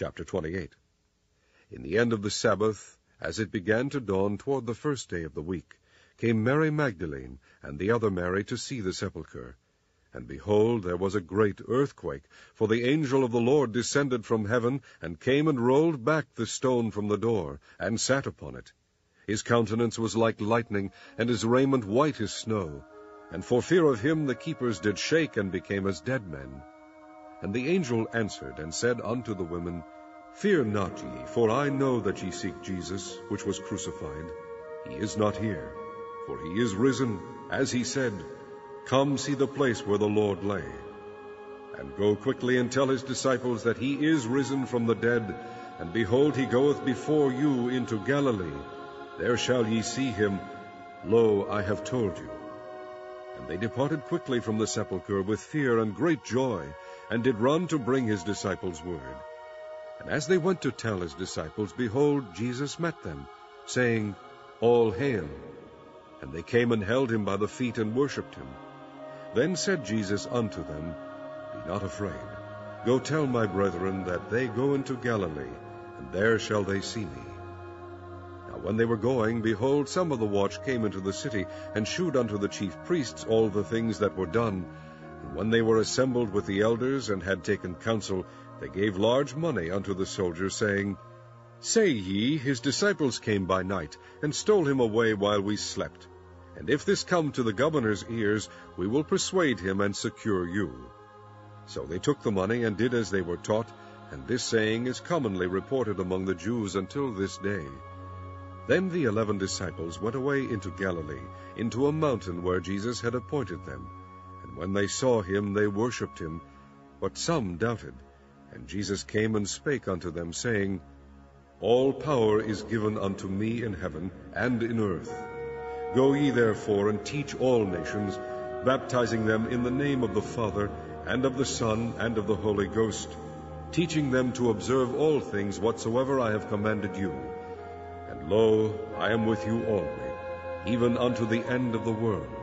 Chapter 28 In the end of the Sabbath, as it began to dawn toward the first day of the week, came Mary Magdalene and the other Mary to see the sepulchre. And behold, there was a great earthquake, for the angel of the Lord descended from heaven, and came and rolled back the stone from the door, and sat upon it. His countenance was like lightning, and his raiment white as snow. And for fear of him the keepers did shake, and became as dead men. And the angel answered, and said unto the women, Fear not ye, for I know that ye seek Jesus, which was crucified. He is not here for he is risen, as he said, Come see the place where the Lord lay. And go quickly and tell his disciples that he is risen from the dead, and behold, he goeth before you into Galilee. There shall ye see him. Lo, I have told you. And they departed quickly from the sepulchre with fear and great joy, and did run to bring his disciples word. And as they went to tell his disciples, behold, Jesus met them, saying, All hail. And they came and held him by the feet and worshipped him. Then said Jesus unto them, Be not afraid. Go tell my brethren that they go into Galilee, and there shall they see me. Now when they were going, behold, some of the watch came into the city, and shewed unto the chief priests all the things that were done. And when they were assembled with the elders, and had taken counsel, they gave large money unto the soldiers, saying, Say ye, his disciples came by night, and stole him away while we slept. And if this come to the governor's ears, we will persuade him and secure you. So they took the money and did as they were taught, and this saying is commonly reported among the Jews until this day. Then the eleven disciples went away into Galilee, into a mountain where Jesus had appointed them. And when they saw him, they worshipped him, but some doubted. And Jesus came and spake unto them, saying, all power is given unto me in heaven and in earth. Go ye therefore and teach all nations, baptizing them in the name of the Father, and of the Son, and of the Holy Ghost, teaching them to observe all things whatsoever I have commanded you. And lo, I am with you always, even unto the end of the world.